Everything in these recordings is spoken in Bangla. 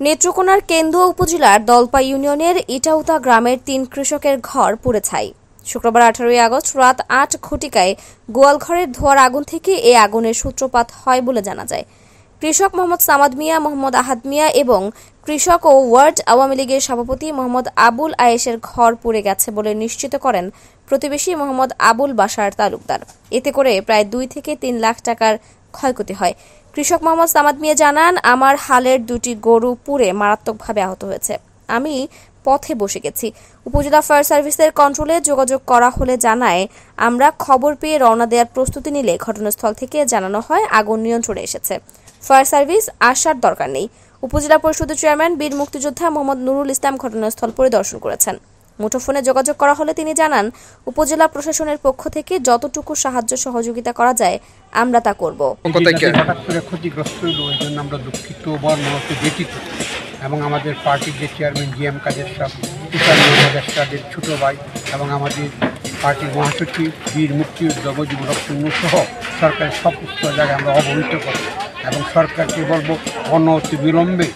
নেত্রকোনার কেন্দুয়া উপজেলার দলপা ইউনিয়নের ইটাউতা গ্রামের তিন কৃষকের ঘর পুড়ে ছাই। শুক্রবার আঠারোই আগস্ট রাত আট ঘটিকায় গোয়ালঘরের ধোয়ার আগুন থেকে এ আগুনের সূত্রপাত হয় বলে জানা যায়। কৃষক মোহাম্মদ সামাদ মিয়া, মোহাম্মদ আহাদ মিয়া এবং কৃষক ও ওয়ার্ড আওয়ামী লীগের সভাপতি মোহাম্মদ আবুল আয়েশের ঘর পুড়ে গেছে বলে নিশ্চিত করেন প্রতিবেশী মোহাম্মদ আবুল বাসার তালুকদার। এতে করে প্রায় দুই থেকে তিন লাখ টাকার ক্ষয়ক্ষতি হয়। কৃষক মোহাম্মদ সামাদ মিয়া জানান, আমার হালের দুটি গরু পুড়ে মারাত্মকভাবে আহত হয়েছে। আমি পথে বসে গেছি। উপজেলা ফায়ার সার্ভিসের কন্ট্রোলে যোগাযোগ করা হলে জানায়, আমরা খবর পেয়ে রওনা দেওয়ার প্রস্তুতি নিলে ঘটনাস্থল থেকে জানানো হয় আগুন নিয়ন্ত্রণে এসেছে। ফায়ার সার্ভিস আসার দরকার নেই। উপজেলা পরিষদের চেয়ারম্যান, বীর মুক্তিযোদ্ধা মোহাম্মদ নুরুল ইসলাম ঘটনাস্থল পরিদর্শন করেছেন। মুঠোফোনে যোগাযোগ করা হলে তিনি জানান উপজেলা প্রশাসনের পক্ষ থেকে যতটুকু সাহায্য সহযোগিতা করা যায় আমরা তা করব। করে ক্ষতিগ্রস্ত হইল ওই জন্য আমরা দুঃখিত ব্যতীত। এবং আমাদের পার্টির যে চেয়ারম্যান জি এম কাদের সাহ তুষার ছোটো ভাই এবং আমাদের পার্টির মহাসচিব বীর মুক্তিযুদ্ধ মুজিবুর রহমান সহ সরকারের সমস্ত জায়গায় আমরা অবহিত করব। এবং সরকারকে বলব অনতি বিলম্বে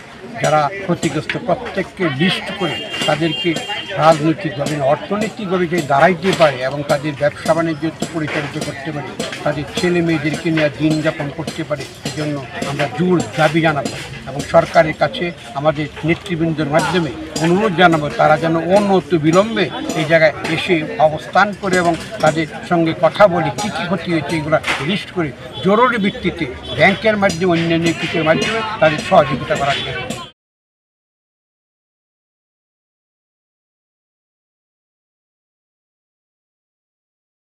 যারা ক্ষতিগ্রস্ত প্রত্যেককে লিস্ট করে তাদেরকে রাজনৈতিকভাবে, অর্থনৈতিকভাবে যে দাঁড়াইতে পারে এবং তাদের ব্যবসা বাণিজ্য পরিচালিত করতে পারে, তাদের ছেলে মেয়েদেরকে নিয়ে দিন যাপন করতে পারে, সেজন্য আমরা জোর দাবি জানাব এবং সরকারের কাছে আমাদের নেতৃবৃন্দের মাধ্যমে অনুরোধ জানাব, তারা যেন অনত বিলম্বে এই জায়গায় এসে অবস্থান করে এবং তাদের সঙ্গে কথা বলে কী কী ক্ষতি হয়েছে এগুলো লিস্ট করে জরুরি ভিত্তিতে ব্যাংকের মাধ্যমে, অন্যান্য কিছুর মাধ্যমে তাদের সহযোগিতা করার জন্য